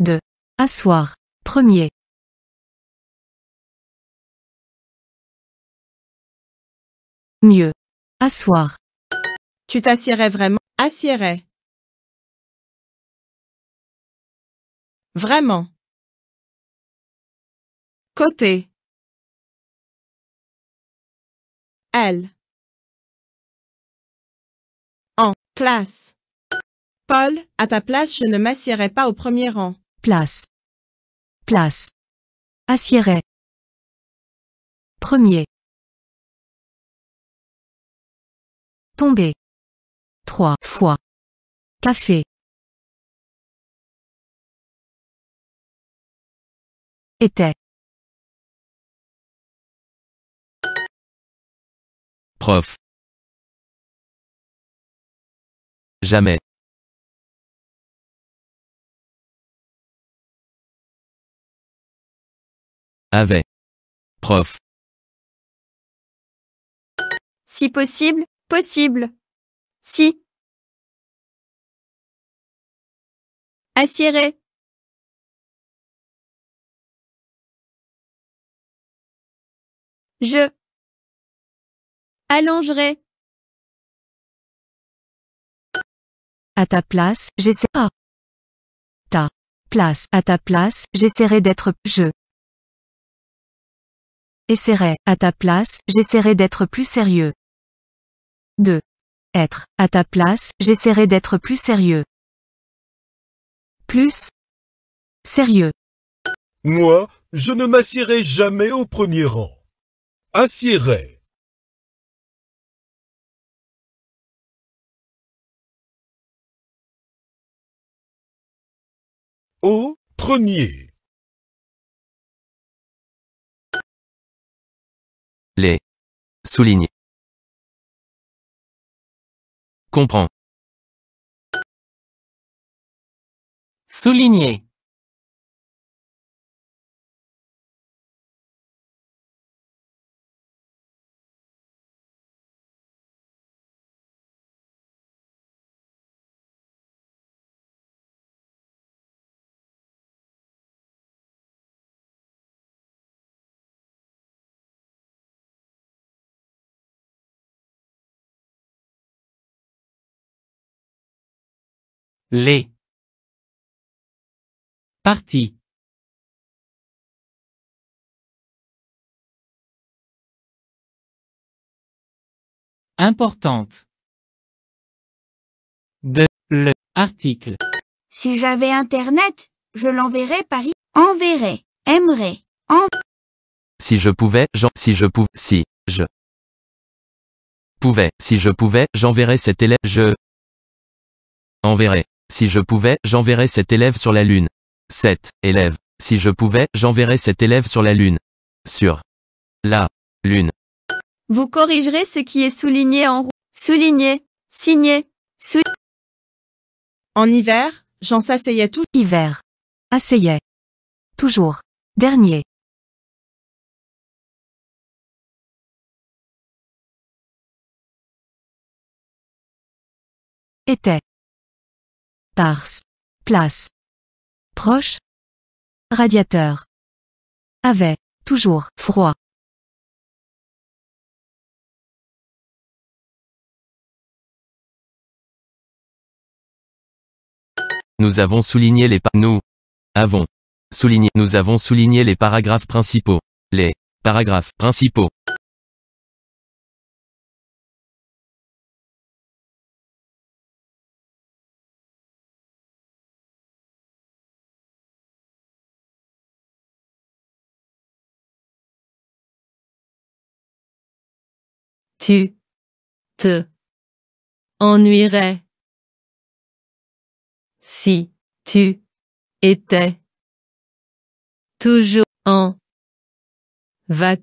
2. Asseoir. Premier. Mieux. Asseoir. Tu t'assierais vraiment? Assierais. Vraiment. Côté. Elle. En classe. Paul, à ta place, je ne m'assierais pas au premier rang. Place. Place. Assiérait. Premier. Tomber. Trois fois. Café. Était. Prof. Jamais. Avait. Prof. Si possible, possible. Si. Assiérait. Je. Allongerai. À ta place, j'essaierai. Ta place. À ta place, j'essaierai d'être je. Essaierai. À ta place, j'essaierai d'être plus sérieux. 2. Être. À ta place, j'essaierai d'être plus sérieux. Plus. Sérieux. Moi, je ne m'assierai jamais au premier rang. Assierai. Au premier. Les. Souligne. Comprends. Souligner. Les. Partie. Importante. De le article. Si j'avais Internet, je l'enverrais par i- enverrais, aimerais, en Si je pouvais, j'en, si je pouvais, si, je pouvais, si je pouvais, j'enverrais cet élève, je enverrais. Si je pouvais, j'enverrais cet élève sur la Lune. 7. Élève. Si je pouvais, j'enverrais cet élève sur la Lune. Sur la Lune. Vous corrigerez ce qui est souligné en rouge. Souligné. Signé. Sou En hiver, Jean s'asseyait tout. Hiver. Asseyait. Toujours. Dernier. Était. Tarse. Place. Proche. Radiateur. Avait. Toujours. Froid. Nous avons souligné les nous avons souligné nous avons souligné les paragraphes principaux. Les paragraphes principaux. Tu. Te. Ennuierais. Si. Tu. Étais. Toujours en. Va.